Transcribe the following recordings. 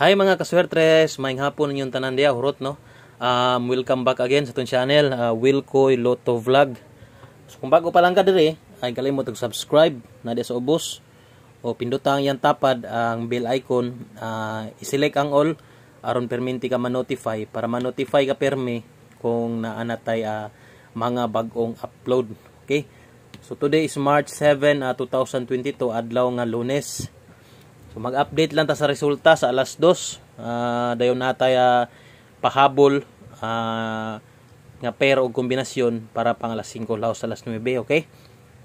Hi mga kaswertres, maing hapon ninyong tanan diya, hurot no. Um, welcome back again sa itong channel, uh, Wilcoy Lotto Vlog. So kung bago pa lang ka diri, ay kalimot subscribe na diya sa ubos. O pindutang yan tapad ang bell icon, uh, iselect ang all aron perminti ka ma-notify para ma-notify ka permi kung naanatay uh, mga bagong upload. Okay? So today is March 7, uh, 2022, adlaw nga Lunes. So mag-update lang ta sa resulta sa alas 2. Uh, ah, dayon natay uh, pahabol uh, nga pair og kombinasyon para pang alas 5 laos alas 9, okay?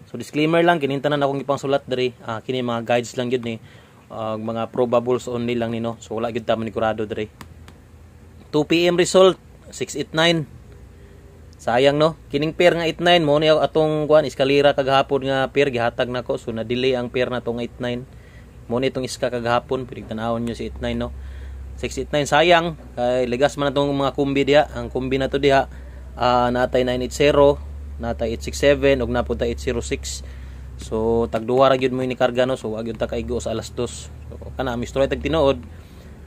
So disclaimer lang kinintanan akong ipang sulat diri. Uh, kini mga guides lang gyud ni uh, mga probables only lang nino. So wala gyud ta manigurado diri. 2 PM result 689 sayang no kining pair nga 89 mo ni atong kuan eskalera kagahapon nga pair gihatag nako so na delay ang pair na tong 89 mo ni itong iska kagahapon pinigtanawon nyo si 89 no? 689 sayang kay ligas man itong mga kumbi diha. Ang kumbi na to diha uh, natay 980 natay 867 ug napunta 806 so tagduwa ra gyud mo ni karga no? So wa gyud ta kaigo sa alas 2 so kana mistroy tag tinuod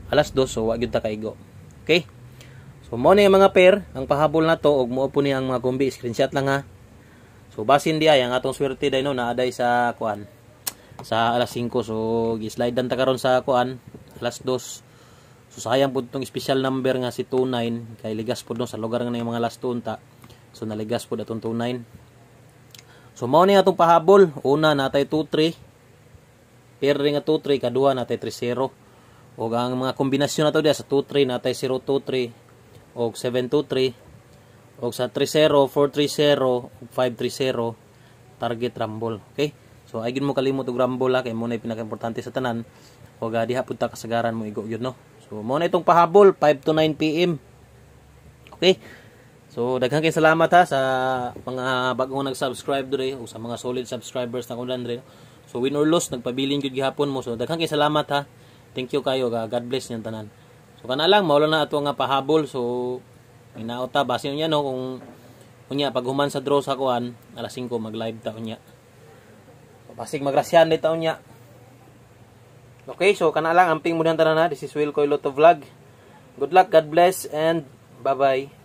alas 2 so wa gyud ta kaigo. Okay? So mo ni mga pair ang pahabol na to ug mo po ni ang mga kumbi. Screenshot lang ha? So basin diha ang atong swerte dai no? Naaday sa kuan sa alas 5 so gi-slide dan ta karon sa kuan alas 2 so sayang pud tong special number nga si 29 kay ligas pud no sa lugar nga mga last unta. So naligas pud atong 29 so mao ni atong pahabol. Una natay 23 pair nga 23 kaduha natay 30 o ang mga kombinasyon nato diya sa 23 natay 023 og 723 og sa 30 430 og 530 target rumble okay So ay mo kalimot og rumble kay mo na pinaka-importante sa tanan. Ug uh, diha pud ta kasagaran mo igo gyud no. So mo na itong pahabol 5 to 9 PM. Okay? So daghang kay salamat ha sa mga bagong nag-subscribe diri o sa mga solid subscribers na kunan diri. So win or lose nagpabiling gyud gihapon mo. So daghang kay salamat ha. Thank you kayo. God bless niyan tanan. So kana lang mao na ato nga pahabol. So inaota base niya no kung kunya pag human sa draw sa kuan alas 5 mag-live ta unya. Basig magrasyan ni taon niya. Okay, so kana lang amping mo tanan na. This is Will Koy Lotto Vlog. Good luck, God bless, and bye-bye.